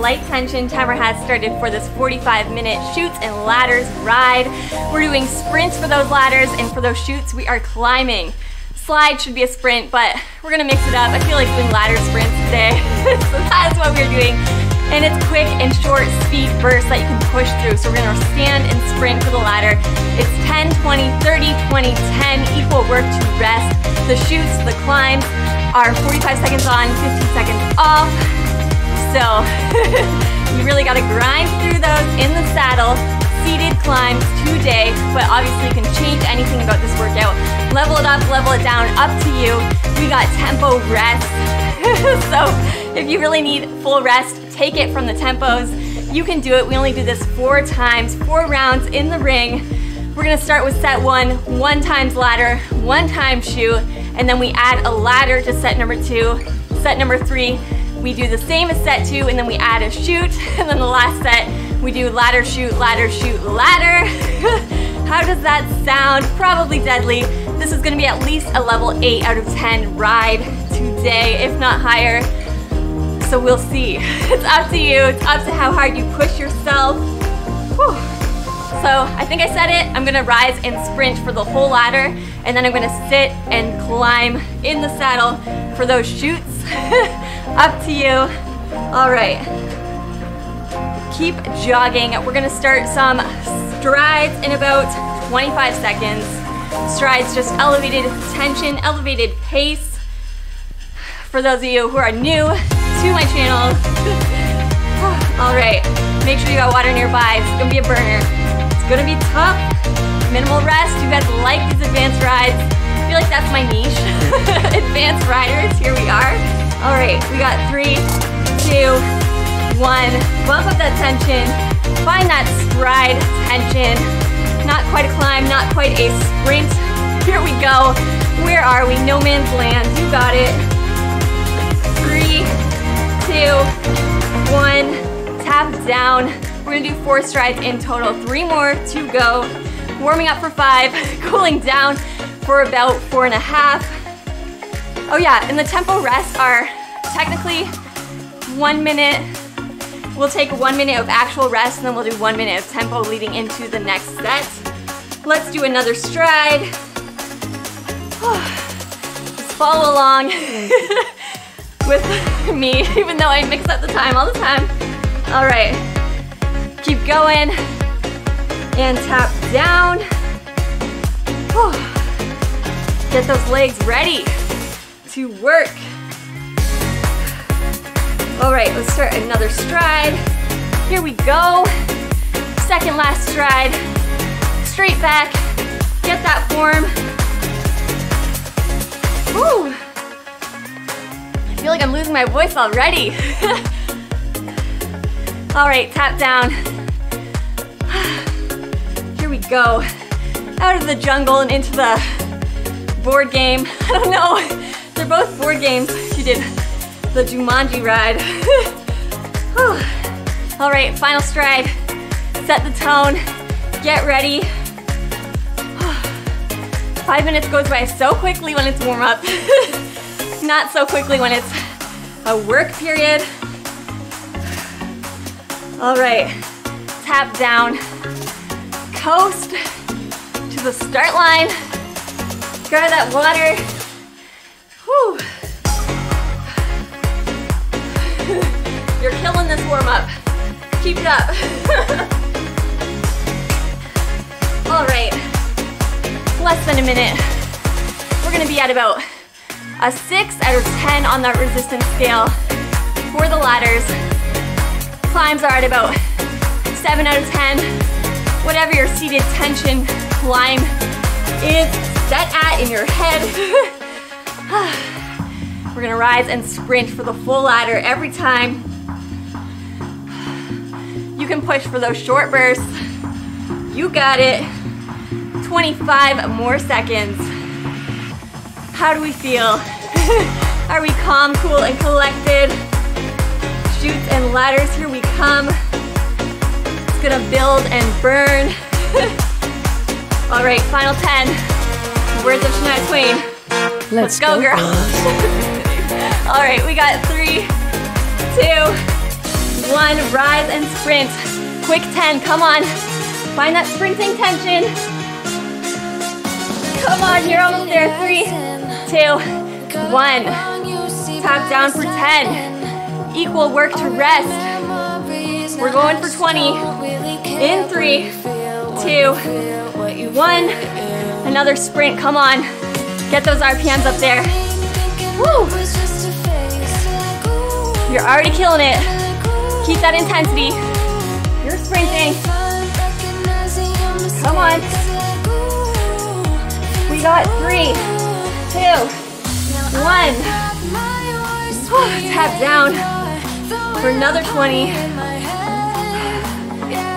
light tension. Timer has started for this 45 minute chutes and ladders ride. We're doing sprints for those ladders and for those chutes we are climbing. Slide should be a sprint, but we're gonna mix it up. I feel like doing ladder sprints today. so that is what we're doing. And it's quick and short speed bursts that you can push through. So we're gonna stand and sprint for the ladder. It's 10, 20, 30, 20, 10, equal work to rest. The chutes, the climbs are 45 seconds on, 15 seconds off. So you really gotta grind through those in the saddle seated climbs today, but obviously you can change anything about this workout. Level it up, level it down, up to you. We got tempo rest. so if you really need full rest, take it from the tempos. You can do it. We only do this four times, four rounds in the ring. We're gonna start with set one, one times ladder, one time chute, and then we add a ladder to set number two. Set number three, we do the same as set two, and then we add a chute and then the last set, we do ladder, chute, ladder, chute, ladder. How does that sound? Probably deadly. This is gonna be at least a level eight out of 10 ride today, if not higher. So we'll see. It's up to you. It's up to how hard you push yourself. Whew. So I think I said it. I'm gonna rise and sprint for the whole ladder, and then I'm gonna sit and climb in the saddle for those chutes. up to you. All right keep jogging. We're gonna start some strides in about 25 seconds. Strides, just elevated tension, elevated pace. For those of you who are new to my channel, all right, make sure you got water nearby. It's gonna be a burner. Gonna be tough, minimal rest. You guys like these advanced rides. I feel like that's my niche. advanced riders, here we are. All right, we got three, two, one. Bump up that tension. Find that stride tension. Not quite a climb, not quite a sprint. Here we go. Where are we? No man's land. You got it. Three, two, one. Tap down. We're gonna do four strides in total. Three more to go. Warming up for five. Cooling down for about four and a half. Oh yeah, and the tempo rests are technically one minute We'll take one minute of actual rest and then we'll do one minute of tempo leading into the next set. Let's do another stride. Just follow along with me, even though I mix up the time all the time. All right, keep going and tap down. Get those legs ready to work. All right, let's start another stride. Here we go. Second last stride. Straight back, get that form. Woo! I feel like I'm losing my voice already. All right, tap down. Here we go. Out of the jungle and into the board game. I don't know. They're both board games. You did the Jumanji ride. All right, final stride. Set the tone, get ready. Five minutes goes by so quickly when it's warm up. Not so quickly when it's a work period. All right, tap down, coast to the start line. Grab that water. Whew. You're killing this warm up. Keep it up. All right, less than a minute. We're gonna be at about a six out of 10 on that resistance scale for the ladders. Climbs are at about seven out of 10. Whatever your seated tension climb is set at in your head. We're gonna rise and sprint for the full ladder every time. You can push for those short bursts. You got it. 25 more seconds. How do we feel? Are we calm, cool, and collected? Chutes and ladders, here we come. It's gonna build and burn. All right, final 10. Words of Shania Twain. Let's, Let's go, go, girls. All right, we got three, two, one, rise and sprint. Quick 10, come on. Find that sprinting tension. Come on, you're almost there. Three, two, one. Tap down for 10. Equal work to rest. We're going for 20. In three, two, one. Another sprint, come on. Get those RPMs up there. Woo. You're already killing it. Keep that intensity. You're sprinting. Come on. We got three, two, one. Tap down for another 20.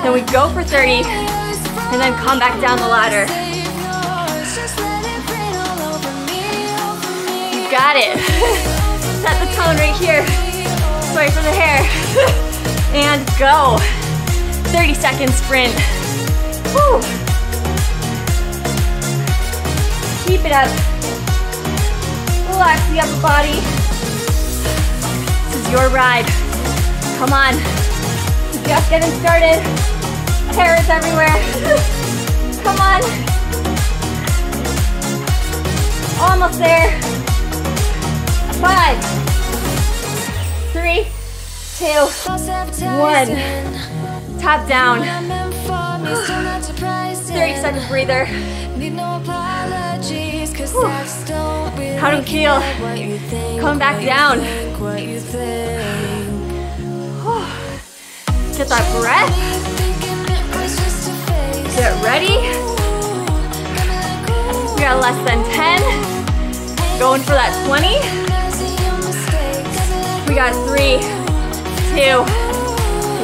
Then we go for 30 and then come back down the ladder. You got it. Set the tone right here. Sorry for the hair. and go. 30 second sprint. Woo. Keep it up. Relax the upper body. This is your ride. Come on. Just getting started. Hair is everywhere. Come on. Almost there. Five, three, two, one. Tap down. 30 second breather. How do you feel? Come back down. Get that breath. Get ready. We got less than 10. Going for that 20. We got three, two,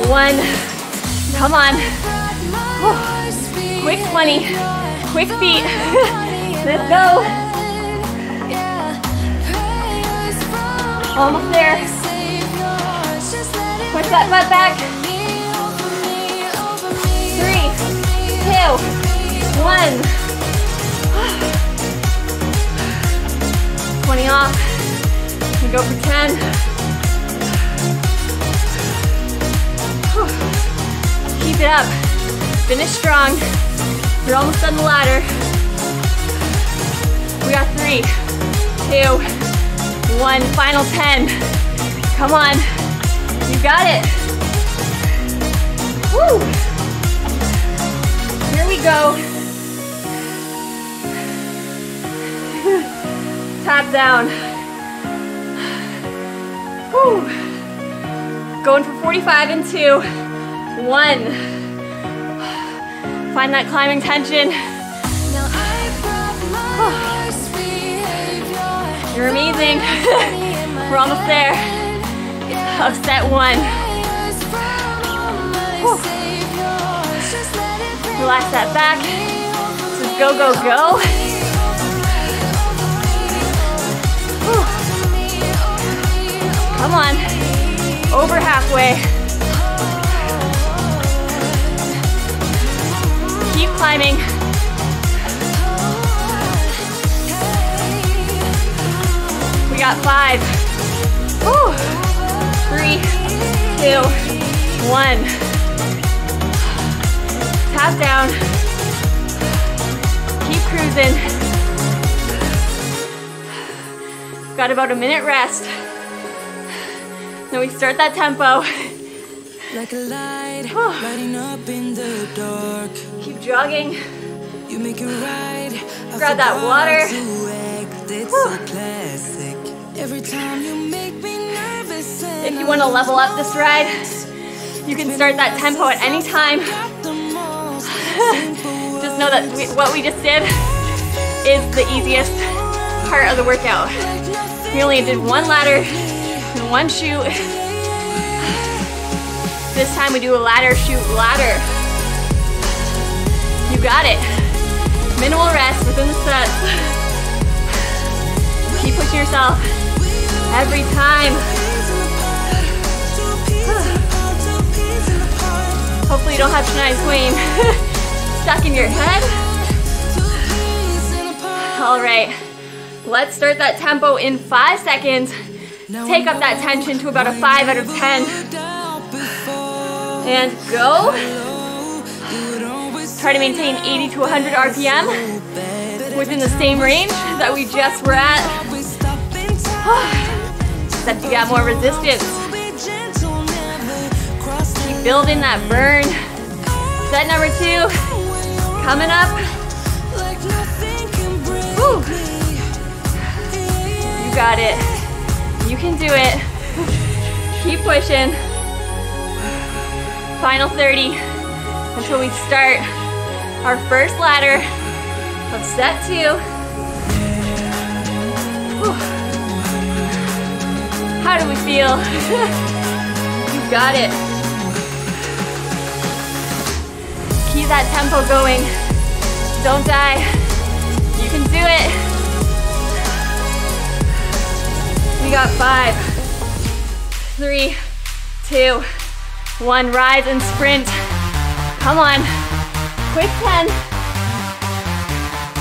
one. Come on. Quick 20. Quick feet. Let's go. Almost there. Push that butt back. Two, one. 20 off. We go for 10. Keep it up. Finish strong. You're almost on the ladder. We got three, two, one. Final 10. Come on. You got it. Woo. Here we go. Tap down. Whew. Going for 45 and two. One. Find that climbing tension. You're amazing. We're almost there. Of set one. Whew. Relax that back. Just go, go, go. Come on. Over halfway. Keep climbing. We got five. Whew. Three, two, one. Tap down. Keep cruising. Got about a minute rest. Then we start that tempo. Like a light, lighting up in the dark. Keep jogging. You make it right. Grab that water. It's so classic. Every time you make me nervous. If you want to level up this ride, you can start that tempo at any time. Just know that we, what we just did is the easiest part of the workout. We only did one ladder and one chute. This time we do a ladder, chute, ladder. You got it. Minimal rest within the sets. Keep pushing yourself every time. Hopefully you don't have Shania Twain stuck in your head. All right, let's start that tempo in five seconds. Take up that tension to about a five out of 10. and go. Try to maintain 80 to 100 RPM within the same range that we just were at. Except you got more resistance. Keep building that burn. Set number two, coming up. Woo. You got it. You can do it. Keep pushing. Final 30 until we start our first ladder of set two. How do we feel? you got it. That tempo going. Don't die. You can do it. We got five, three, two, one. Rise and sprint. Come on. Quick 10.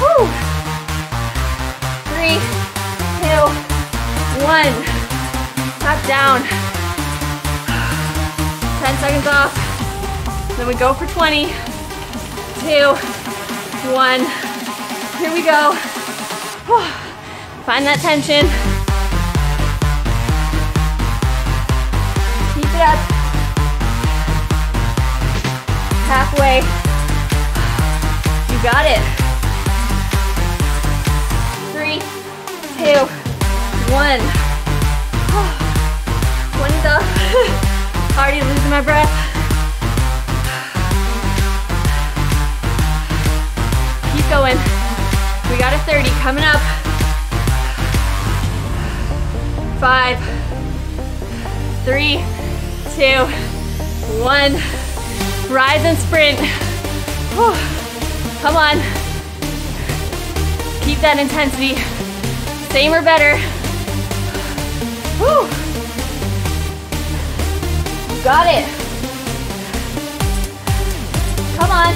Woo. Three, two, one. Tap down. 10 seconds off. Then we go for 20. Two, one. Here we go. Find that tension. Keep it up. Halfway. You got it. Three, two, one. Twenty's off. Already losing my breath. Going. We got a 30 coming up. Five, three, two, one. Rise and sprint. Whew. Come on. Keep that intensity. Same or better. Whew. Got it. Come on.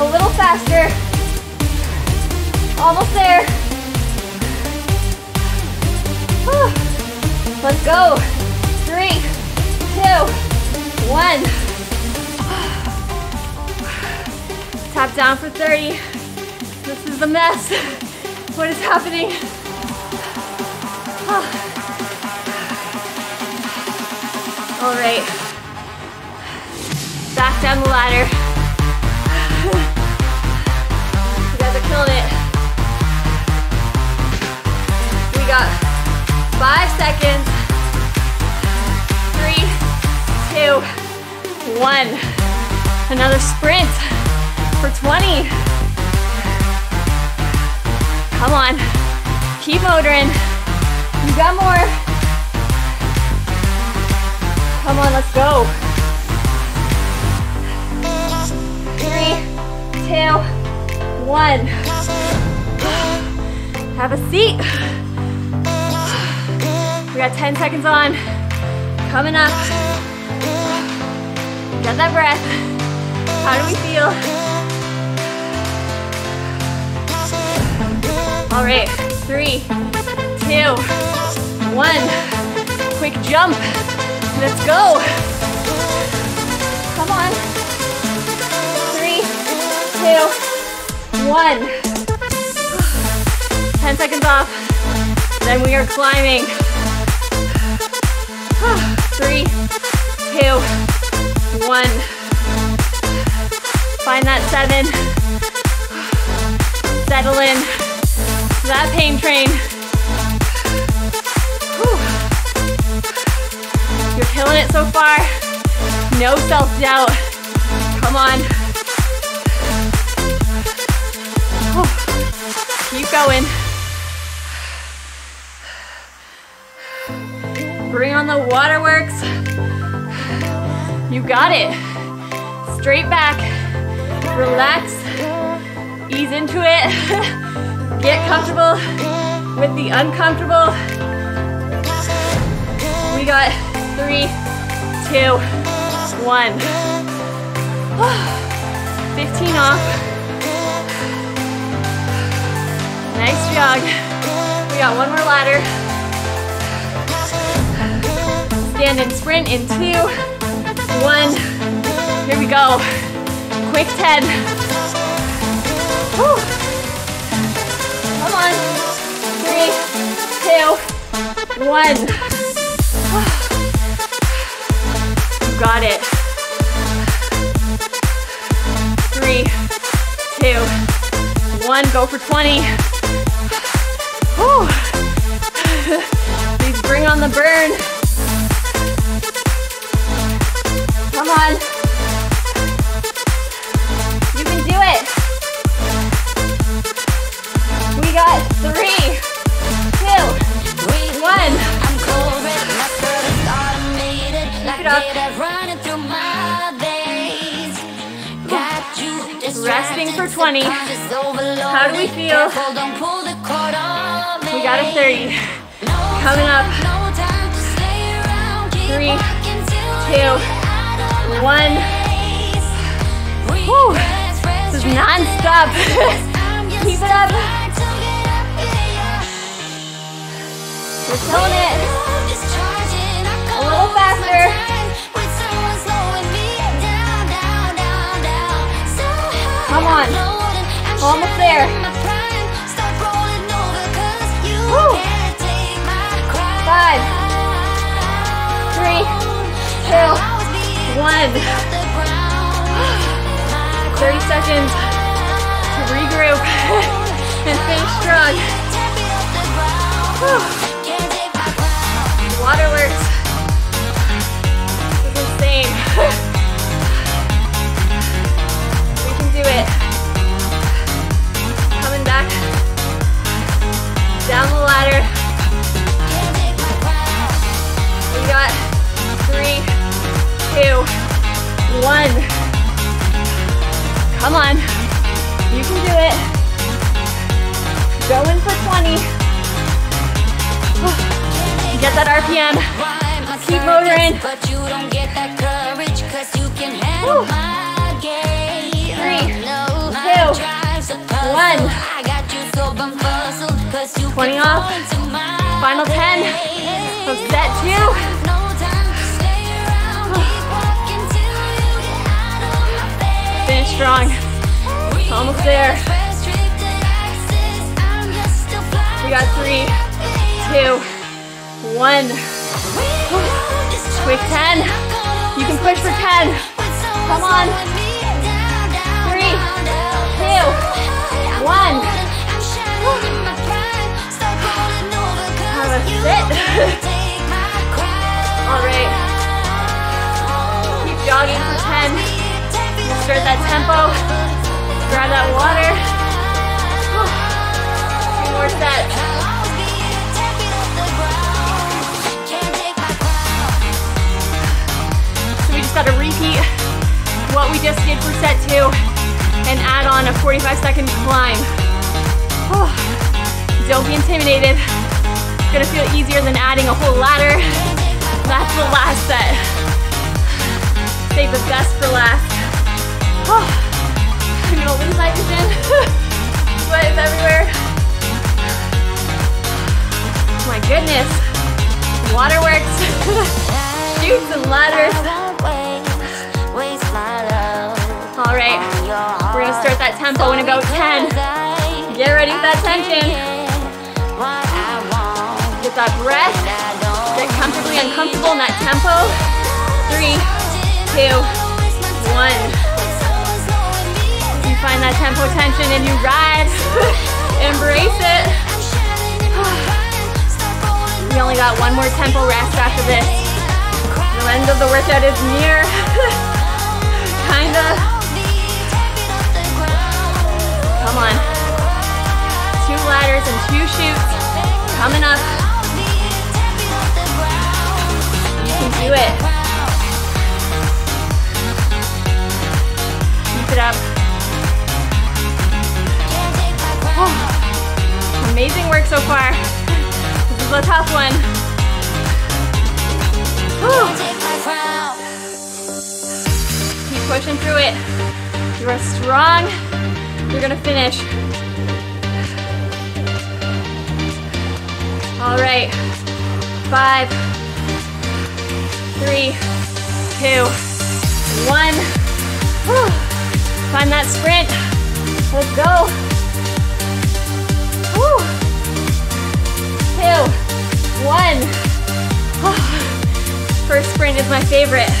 A little faster. Almost there. Whew. Let's go. Three, two, one. Tap down for 30. This is a mess. What is happening? All right. Back down the ladder. You guys are killing it. Got five seconds. Three, two, one. Another sprint for 20. Come on, keep motoring. You got more. Come on, let's go. Three, two, one. Have a seat. We got 10 seconds on. Coming up. Get that breath. How do we feel? All right, three, two, one. Quick jump. Let's go. Come on. Three, two, one. 10 seconds off. Then we are climbing. Three, two, one. Find that seven. Settle in that pain train. You're killing it so far. No self-doubt. Come on. Keep going. Bring on the waterworks. You got it. Straight back. Relax. Ease into it. Get comfortable with the uncomfortable. We got three, two, one. 15 off. Nice jog. We got one more ladder. Stand and sprint in two, one. Here we go. Quick 10. Woo. Come on. Three, two, one. You got it. Three, two, one. Go for 20. Whew. Please bring on the burn. Come on. You can do it. We got three, two, one. I'm cold Resting for 20. How do we feel? We got a 30. Coming up. Three, two, one. Whew. This is non-stop. Keep it up. We're killing it. A little faster. Come on. Almost there. Woo. Five, three, two, one. 30 seconds to regroup and finish strong. Whew. Waterworks. This is insane. we can do it. Come on. You can do it. Going for 20. Get that RPM. Keep motoring. Three, two, one. I got you so bamboozled cause you 20 off. Final 10. way. So set two. Strong. Almost there. We got three, two, one. Quick 10. You can push for 10. Come on. Three, two, one. Have a sit. All right. Keep jogging for 10. Start that tempo. Grab that water. Two more sets. So we just got to repeat what we just did for set two and add on a 45 second climb. Oh, Don't be intimidated. It's gonna feel easier than adding a whole ladder. That's the last set. Save the best for last. Oh, I'm gonna lose vision. Sweat is everywhere. My goodness. Waterworks. Chutes and ladders. All right, we're gonna start that tempo in about 10. Get ready for that tension. Get that breath. Get comfortably uncomfortable in that tempo. Three, two, one. Find that tempo tension and you ride. Embrace it. We only got one more tempo rest after this. The end of the workout is near. Kinda. Come on. Two ladders and two chutes. Coming up. You can do it. Keep it up. Oh, amazing work so far. This is a tough one. Whew. Keep pushing through it. You are strong. You're gonna finish. All right. Five, three, two, one. Whew. Find that sprint. Let's go. Two, one. First sprint is my favorite.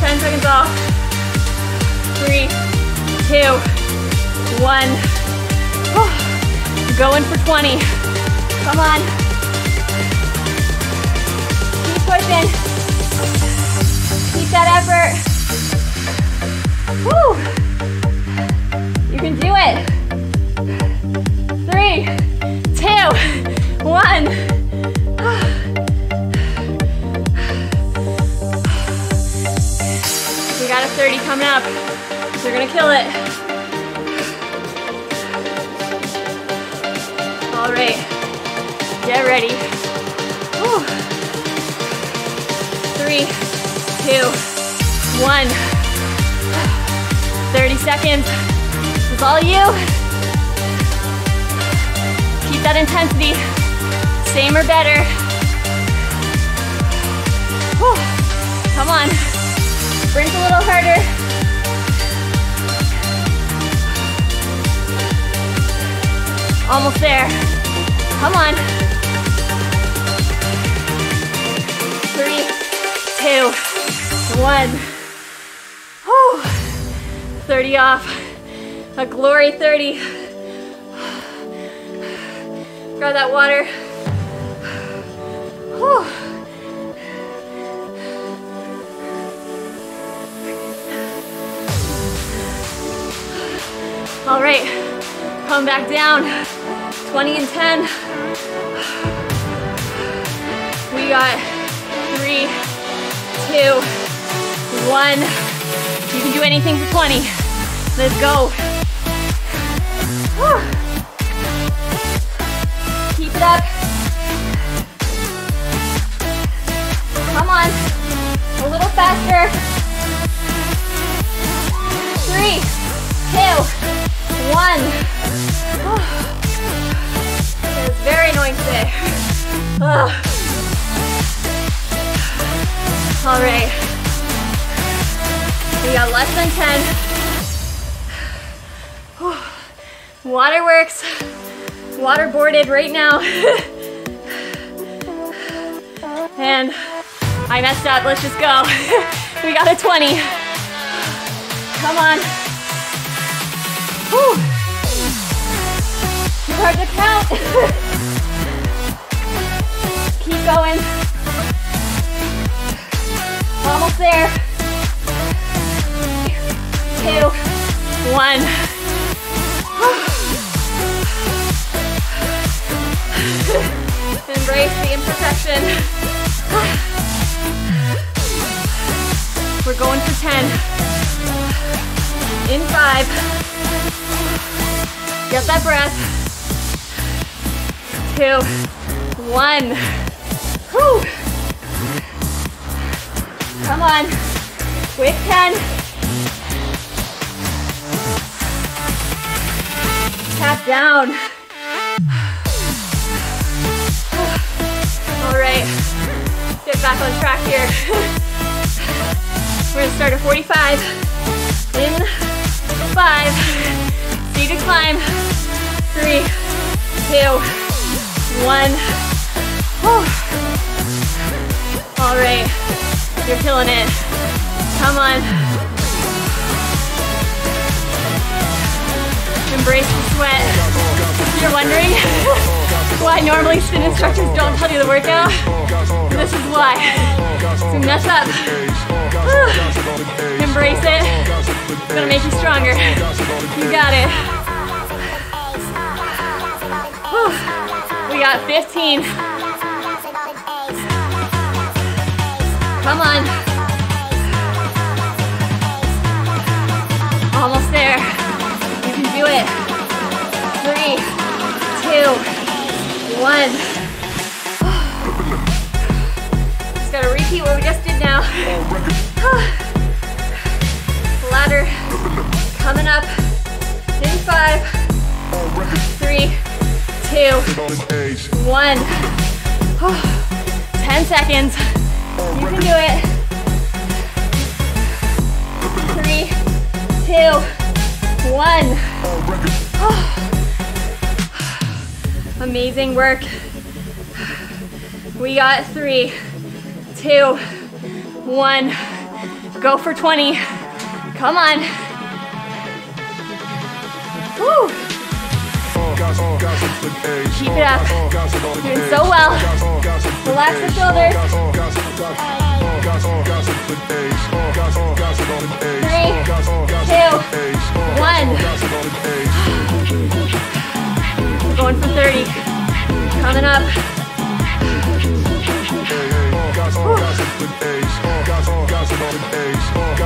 10 seconds off. Three, two, one. Going for 20. Come on. Keep pushing. Keep that effort. Woo! You can do it. Three, two, one. We got a 30 coming up. You're gonna kill it. All right, get ready. Whew. Three, two, one. 30 seconds. It's all you. Keep that intensity. Same or better. Whew. Come on. Sprint a little harder. Almost there. Come on. Three, two, one. Whew. 30 off. A glory 30. Grab that water. Whew. All right, come back down. 20 and 10. We got three, two, one. You can do anything for 20. Let's go. Whew. It up. Come on. A little faster. Three, two, one. It was very annoying today. Ugh. All right. We got less than 10. Waterworks. Waterboarded right now. and I messed up. Let's just go. we got a 20. Come on. Whew. Too hard to count. Keep going. Almost there. Two, one. Embrace the imperfection. We're going for 10. In five. Get that breath. Two, one. Whew. Come on. Quick 10. Tap down. All right. Get back on track here. We're gonna start at 45. In five. Seated climb. Three, two, one. Whew. All right. You're killing it. Come on. Embrace the sweat. You're wondering why normally spin instructors don't tell you the workout, this is why. To mess up. Embrace it. It's gonna make you stronger. You got it. We got 15. Come on. Almost there. You can do it. Three, two, one. Just gotta repeat what we just did now. Ladder coming up in five, three, two, one. 10 seconds. You can do it. Three, two, one. Amazing work. We got three, two, one. Go for 20. Come on. Woo. Keep it up. Doing so well. Relax the shoulders. Three, two, one. Going for 30. Coming up.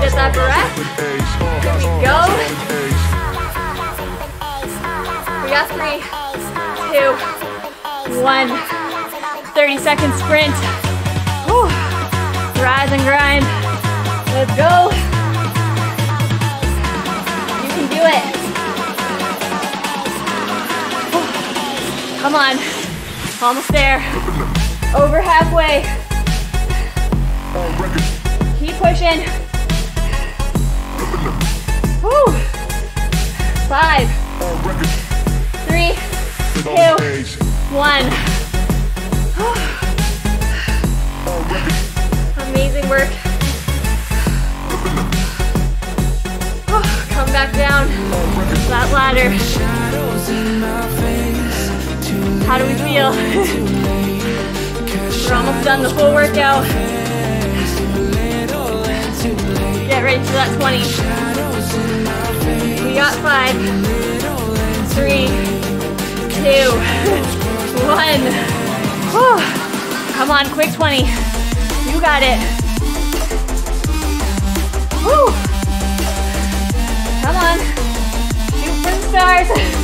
Get that breath. Here we go. We got three, two, one. 30 second sprint. Whew. Rise and grind. Let's go. You can do it. Come on. Almost there. Over halfway. Keep pushing. Whew. Five, three, two, one. Amazing work. Come back down that ladder. How do we feel? We're almost done the full workout. Get ready for that 20. We got five, three, two, one. Whew. Come on, quick 20. You got it. Whew. Come on. Shoot for the stars.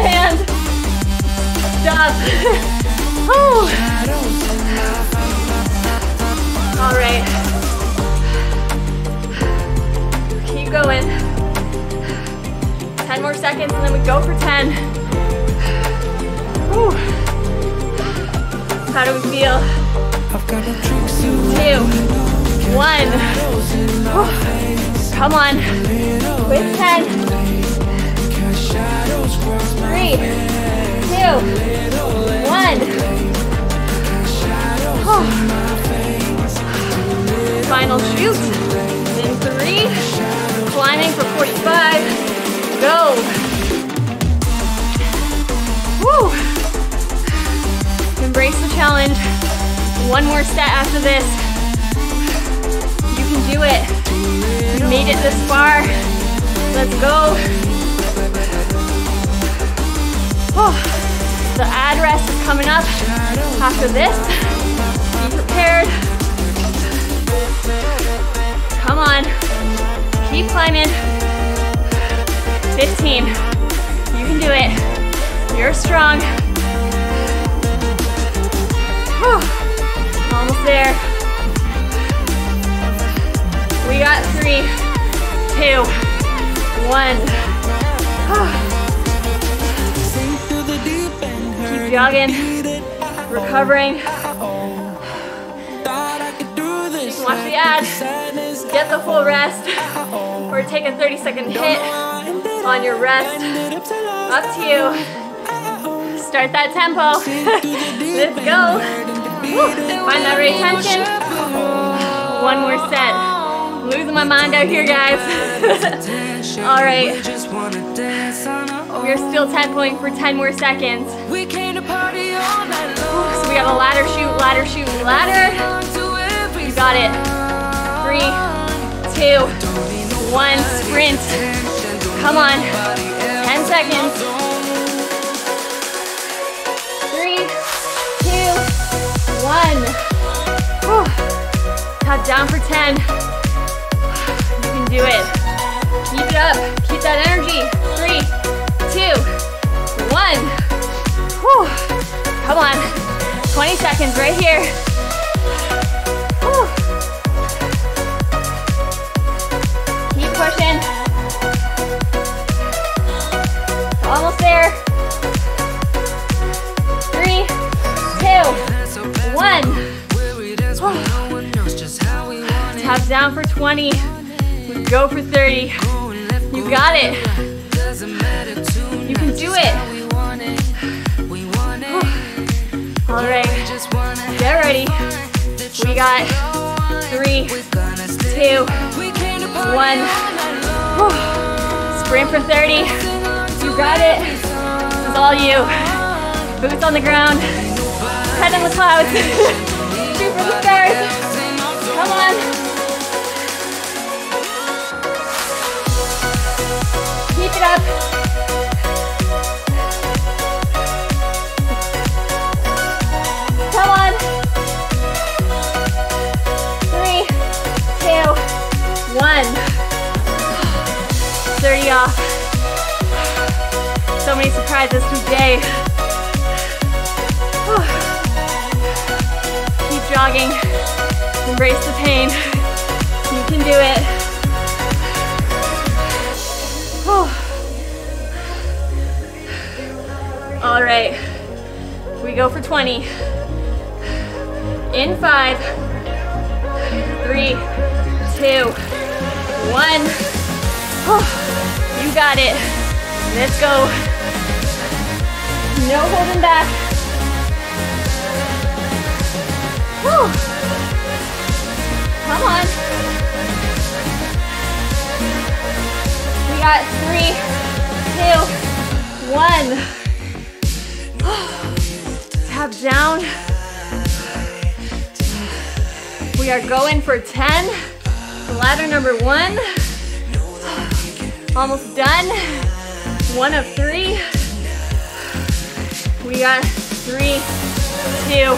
And stop. Whew. All right. Keep going. 10 more seconds and then we go for 10. Whew. How do we feel? Two, one. Whew. Come on. Quick 10. Three, two, one. Whew. Final chute. In three. Climbing for 45. Go. Woo. Embrace the challenge. One more set after this. You can do it. You made it this far. Let's go. Oh, the ad rest is coming up after this. Be prepared. Come on. Keep climbing. 15. You can do it. You're strong. Whew. Almost there. We got three, two, one. Keep jogging, recovering. You can watch the ads, get the full rest, or take a 30 second hit on your rest. Up to you. Start that tempo. Let's go. Find that right tension. One more set. I'm losing my mind out here, guys. All right. We're still 10 point for 10 more seconds. We came to party all night long. So we have a ladder chute, ladder chute, ladder. You got it. Three, two, one, sprint. Come on. 10 seconds. Three, two, one. Whew. Tap down for 10. You can do it. Keep it up. Keep that energy. Three, two, one. Whew. Come on. 20 seconds right here. Keep pushing. Almost there. Three, two, one. Whew. Tap down for 20. We go for 30. You got it. You can do it. All right, get ready. We got three, two, one. Whew. Sprint for 30. You got it. This is all you. Boots on the ground. Head in the clouds. Shoot for the stars. Come on. Keep it up. 30 off. So many surprises today. Keep jogging. Embrace the pain. You can do it. All right. We go for 20. In five, three, two, one. Got it. Let's go. No holding back. Whew. Come on. We got three, two, one. Tap down. We are going for 10. Ladder number one. Almost done. One of three. We got three, two,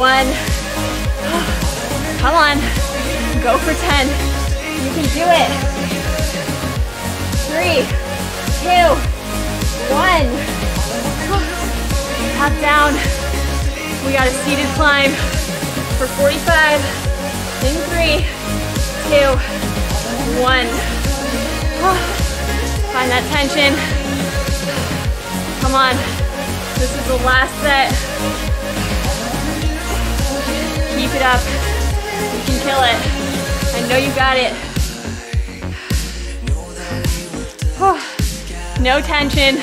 one. Come on. Go for 10. You can do it. Three, two, one. Tap down. We got a seated climb for 45. In three, two, that tension. Come on. This is the last set. Keep it up. You can kill it. I know you got it. No tension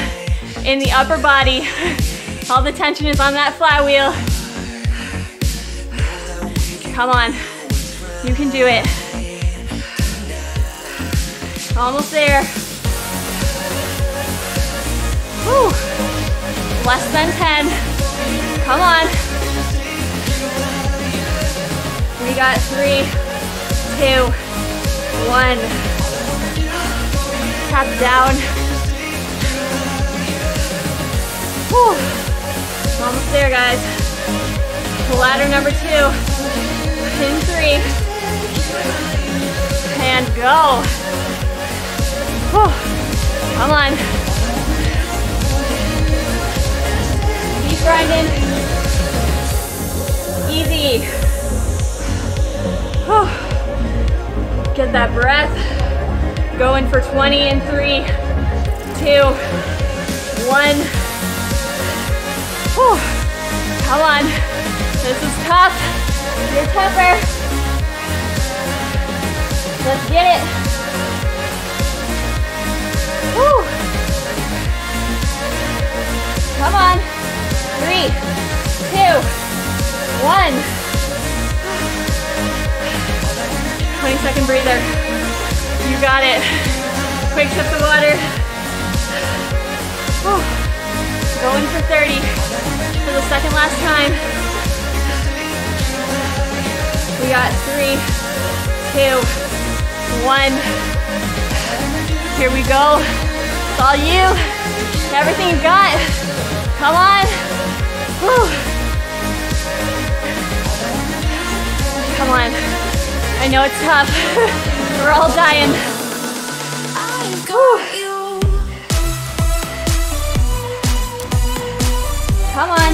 in the upper body. All the tension is on that flywheel. Come on. You can do it. Almost there. Whew. Less than 10. Come on. We got three, two, one. Tap down. Whew. Almost there, guys. Ladder number two. In three. And go. Whew. Come on. Grinding. Easy. Whew. Get that breath. Going for 20 in three, two, one. Whew. Come on. This is tough. Your temper. Let's get it. One. 20 second breather. You got it. Quick sip of water. Whew. Going for 30 for the second last time. We got three, two, one. Here we go. It's all you. Everything you got. Come on. Whew. Come on. I know it's tough. We're all dying. Come on.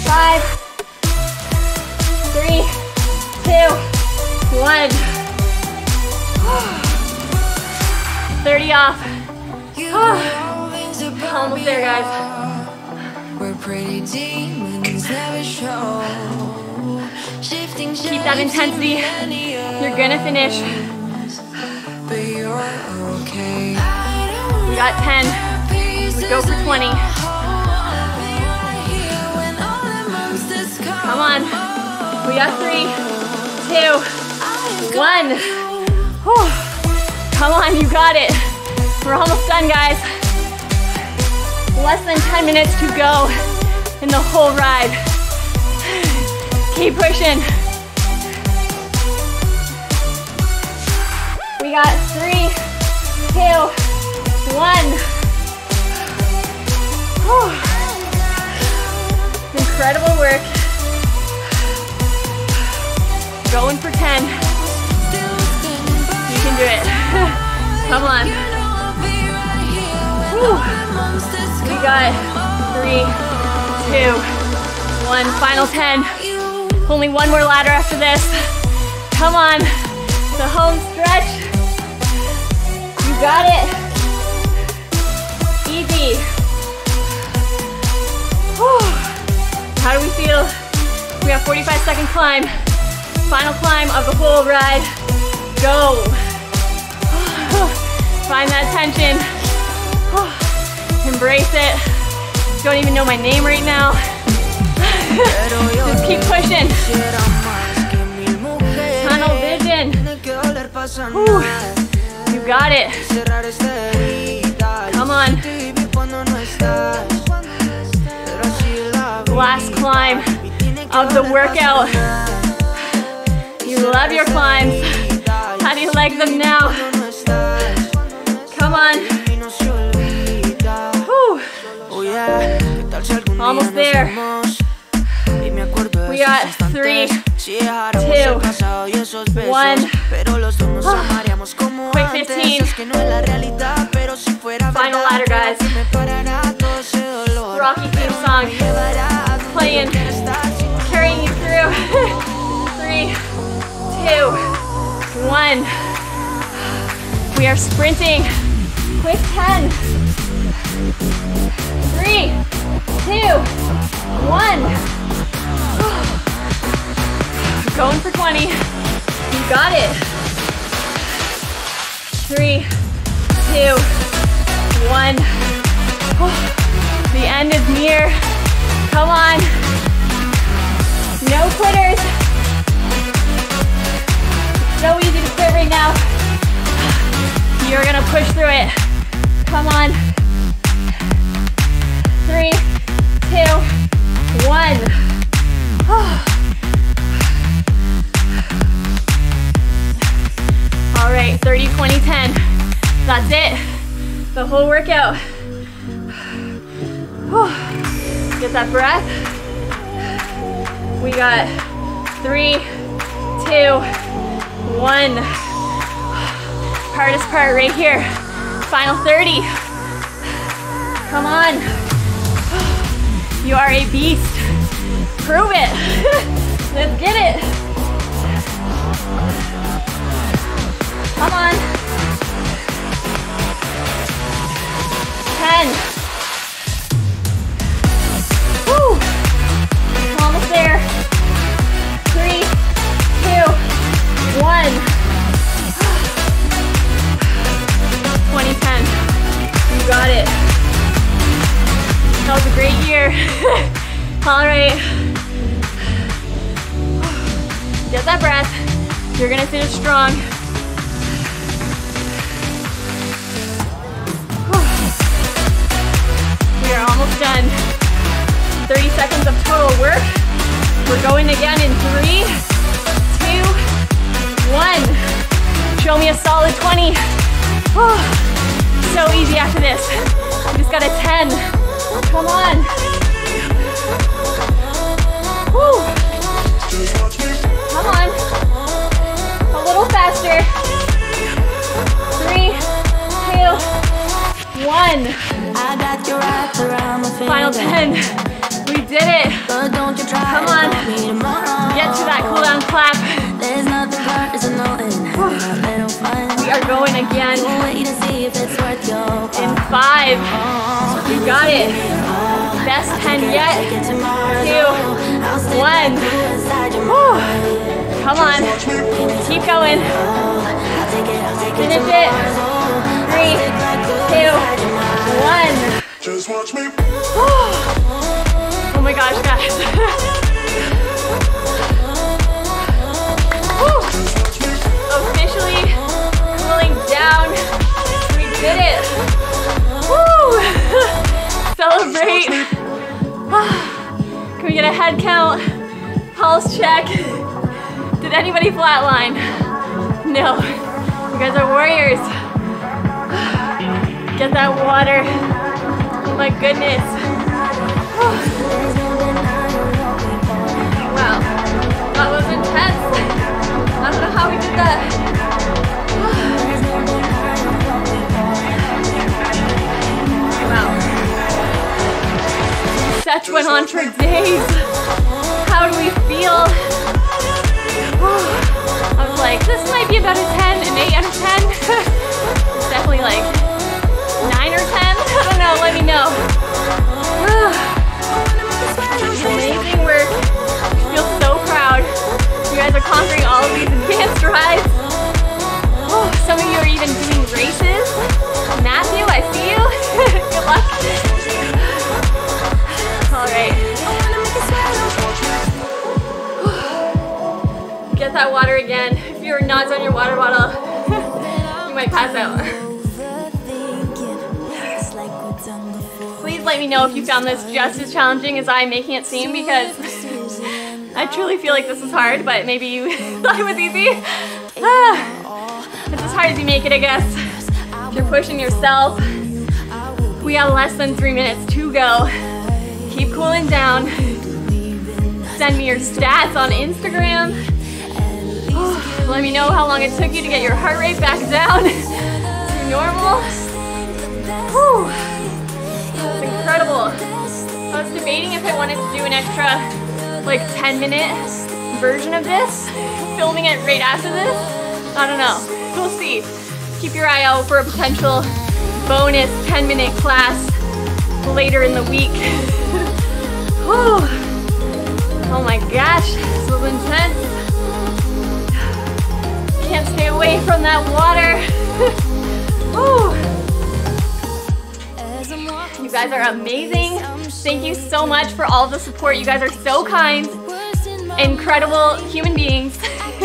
Five, three, two, one. 30 off. Almost there, guys. Where pretty demons never show. Keep that intensity. You're gonna finish. We got 10. We go for 20. Come on. We got three, two, one. Whew. Come on, you got it. We're almost done, guys. Less than 10 minutes to go in the whole ride. Keep pushing. We got three, two, one. Whew. Incredible work. Going for 10. You can do it. Come on. Whew. We got three, two, one. Final 10. Only one more ladder after this. Come on. The home stretch. You got it. Easy. Whew. How do we feel? We have 45 second climb. Final climb of the whole ride. Go. Find that tension. Embrace it. Don't even know my name right now. Just keep pushing. Tunnel vision. Whew. You got it. Come on. Last climb of the workout. You love your climbs. How do you like them now? Come on. Almost there. We got three, two, one. Ah. Quick 15. Final ladder, guys. Rocky theme song. Playing, carrying you through. Three, two, one. We are sprinting. Quick 10. Three, two, one. Going for 20. You got it. Three, two, one. Oh, the end is near. Come on. No quitters. So easy to quit right now. You're gonna push through it. Come on. Three, two, The whole workout. Get that breath. We got three, two, one. Hardest part right here. Final 30. Come on. You are a beast. Prove it. Let's get it. Come on. 10. Woo. Almost there. Three, two, one. 2010. You got it. That was a great year. All right. Get that breath. You're gonna finish strong. Almost done. 30 seconds of total work. We're going again in three, two, one. Show me a solid 20. Oh, so easy after this. We just got a 10. Come on. One. I got you wrapped around my finger. Final 10. We did it. But don't you try Come on. stop me tomorrow. Get to that cool down clap. There's nothing worse than knowing that a little fun. We are going again. Wait to see if it's worth your In five. Oh, you got it. Best 10 yet. Two. One. Whew. Come on. Keep going. Finish it. Three, two, one. Just watch me. Oh my gosh, guys. Officially cooling down. We did it. Woo! Celebrate. Can we get a head count? Pulse check. Did anybody flatline? No. You guys are warriors. Get that water. Oh my goodness. Wow. That was intense. I don't know how we did that. Wow. Sets went on for days. How do we feel? I was like, this might be about a 10, an 8 out of 10. it's definitely like 9 or 10. I don't know, let me know. Amazing work. I feel so proud. You guys are conquering all of these advanced rides. Oh, some of you are even doing races. Matthew, I see you. Good luck. All right. Get that water again. If you're not on your water bottle, you might pass out. let me know if you found this just as challenging as I'm making it seem because I truly feel like this is hard, but maybe you thought it was easy. Ah, it's as hard as you make it, I guess. If you're pushing yourself, we have less than three minutes to go. Keep cooling down. Send me your stats on Instagram. Let me know how long it took you to get your heart rate back down to normal. Whew. Incredible. I was debating if I wanted to do an extra like 10 minute version of this, filming it right after this. I don't know. We'll see. Keep your eye out for a potential bonus 10 minute class later in the week. Whew. Oh my gosh, this was intense. Can't stay away from that water. Whew. You guys are amazing. Thank you so much for all the support. You guys are so kind, incredible human beings.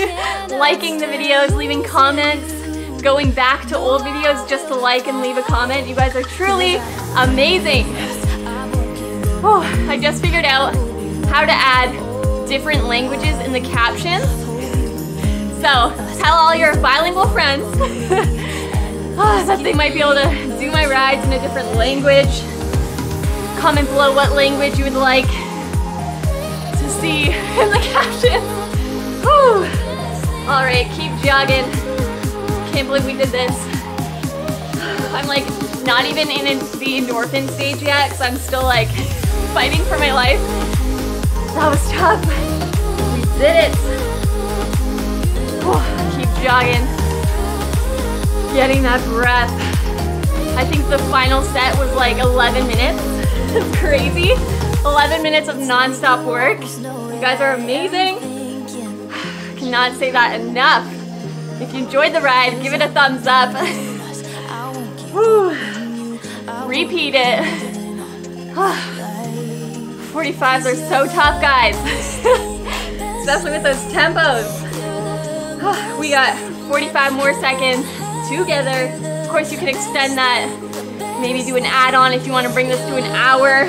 Liking the videos, leaving comments, going back to old videos just to like and leave a comment. You guys are truly amazing. Oh, I just figured out how to add different languages in the captions. So tell all your bilingual friends ah, that they might be able to do my rides in a different language. Comment below what language you would like to see in the caption. Whew. All right, keep jogging. Can't believe we did this. I'm like not even in the endorphin stage yet because I'm still like fighting for my life. That was tough. We did it. Whew, Keep jogging. Getting that breath. I think the final set was like 11 minutes. Crazy. 11 minutes of non-stop work. You guys are amazing. Cannot say that enough. If you enjoyed the ride, give it a thumbs up. Repeat it. 45s are so tough, guys. Especially with those tempos. We got 45 more seconds together. Of course, you can extend that. Maybe do an add-on if you want to bring this to an hour.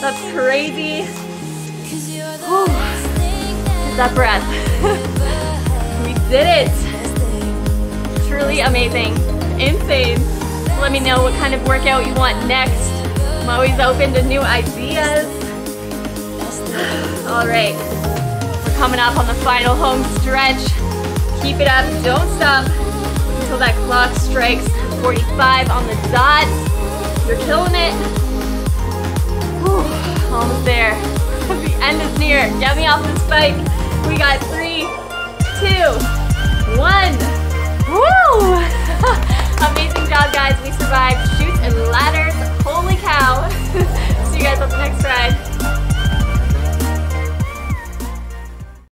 That's crazy. Whew. That breath. we did it. Truly amazing. Insane. Let me know what kind of workout you want next. I'm always open to new ideas. All right. We're coming up on the final home stretch. Keep it up, don't stop until that clock strikes 45 on the dot. You're killing it. Whew, almost there. the end is near. Get me off this bike. We got three, two, one. Woo! Amazing job, guys. We survived chutes and ladders. Holy cow. See you guys on the next ride.